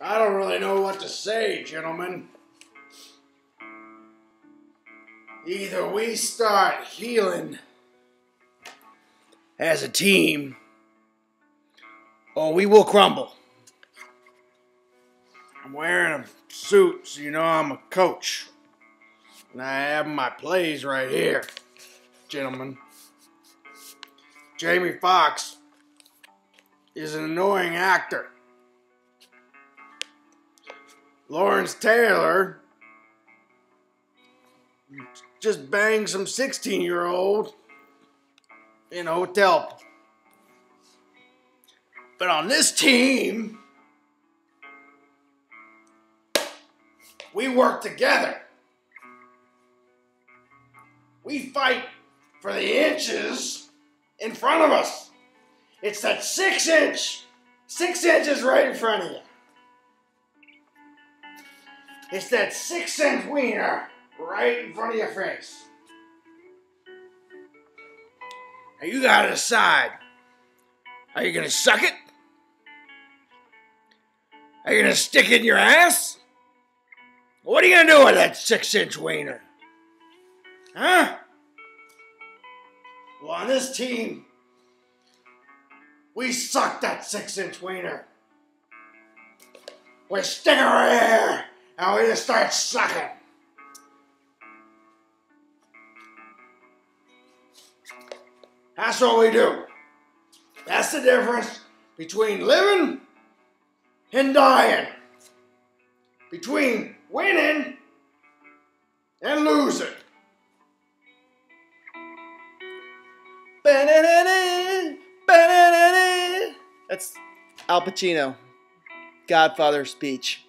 I don't really know what to say, gentlemen. Either we start healing as a team, or we will crumble. I'm wearing a suit, so you know I'm a coach. And I have my plays right here, gentlemen. Jamie Foxx is an annoying actor. Lawrence Taylor just banged some 16 year old in a hotel. But on this team, we work together. We fight for the inches in front of us. It's that six inch, six inches right in front of you. It's that six inch wiener right in front of your face. Now you gotta decide. Are you gonna suck it? Are you gonna stick it in your ass? What are you gonna do with that six inch wiener? Huh? Well, on this team, we suck that six inch wiener. We stick right here and we just start sucking. That's what we do. That's the difference between living and dying. Between winning and losing. That's Al Pacino, Godfather speech.